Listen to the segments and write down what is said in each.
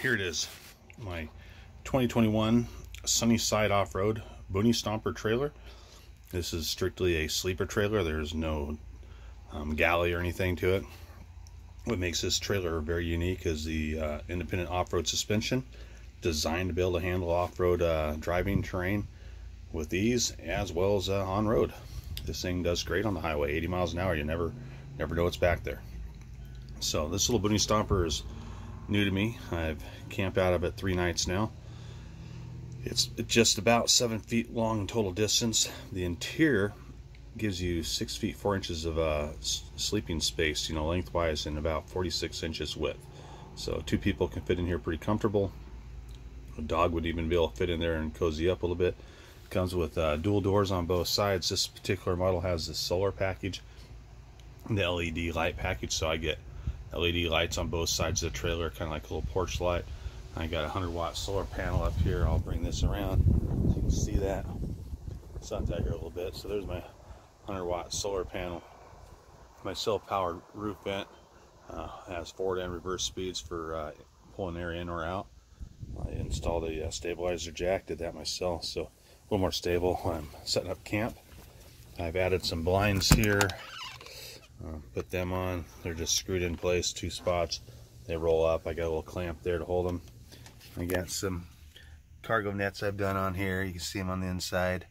here it is my 2021 Sunnyside Off-Road Boonie Stomper trailer. This is strictly a sleeper trailer. There's no um, galley or anything to it. What makes this trailer very unique is the uh, independent off-road suspension designed to be able to handle off-road uh, driving terrain with ease as well as uh, on-road this thing does great on the highway 80 miles an hour. You never never know what's back there. So this little Boonie Stomper is new to me. I've camped out of it three nights now. It's just about seven feet long in total distance. The interior gives you six feet four inches of uh, sleeping space, you know, lengthwise, and about 46 inches width. So two people can fit in here pretty comfortable. A dog would even be able to fit in there and cozy up a little bit. Comes with uh, dual doors on both sides. This particular model has the solar package, the LED light package, so I get LED lights on both sides of the trailer, kind of like a little porch light. I got a 100 watt solar panel up here. I'll bring this around so you can see that. Sun's out here a little bit. So there's my 100 watt solar panel. My self powered roof vent uh, has forward and reverse speeds for uh, pulling air in or out. I installed a uh, stabilizer jack, did that myself, so a little more stable when I'm setting up camp. I've added some blinds here put them on. They're just screwed in place, two spots. They roll up. I got a little clamp there to hold them. I got some cargo nets I've done on here. You can see them on the inside.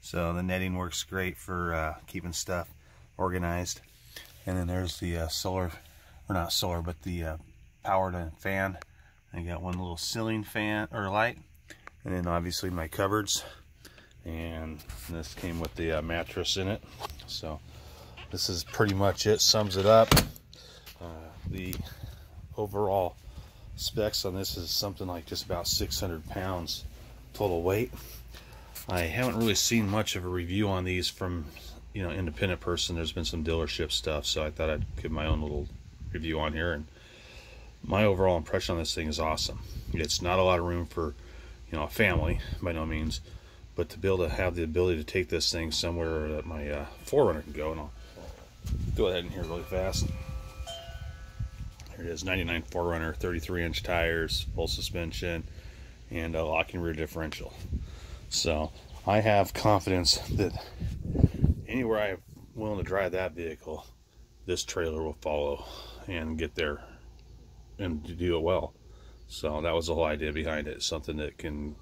So the netting works great for uh, keeping stuff organized. And then there's the uh, solar, or not solar, but the uh, power to fan. I got one little ceiling fan or light. And then obviously my cupboards. And this came with the uh, mattress in it. So this is pretty much it sums it up. Uh, the overall specs on this is something like just about 600 pounds total weight. I haven't really seen much of a review on these from you know independent person. There's been some dealership stuff so I thought I'd give my own little review on here. And my overall impression on this thing is awesome. It's not a lot of room for you know a family by no means but to be able to have the ability to take this thing somewhere that my uh, 4Runner can go and I'll go ahead and here really fast. Here it is, 99 4Runner, 33 inch tires, full suspension, and a locking rear differential. So I have confidence that anywhere I'm willing to drive that vehicle, this trailer will follow and get there and do it well. So that was the whole idea behind it. Something that can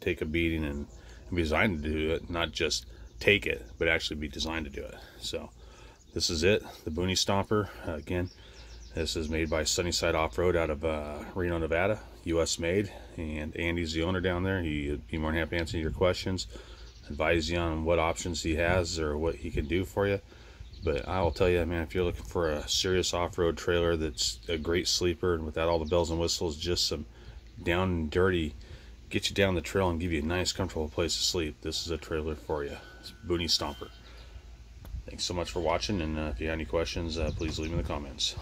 take a beating and be designed to do it, not just take it, but actually be designed to do it. So this is it, the Boonie Stomper. Uh, again, this is made by Sunnyside Off-Road out of uh, Reno, Nevada, U.S. made. And Andy's the owner down there. He'd be more than happy to answer your questions, advise you on what options he has or what he can do for you. But I will tell you, man, if you're looking for a serious off-road trailer that's a great sleeper and without all the bells and whistles, just some down and dirty, get you down the trail and give you a nice, comfortable place to sleep, this is a trailer for you. It's Boonie Stomper. Thanks so much for watching, and uh, if you have any questions, uh, please leave them in the comments.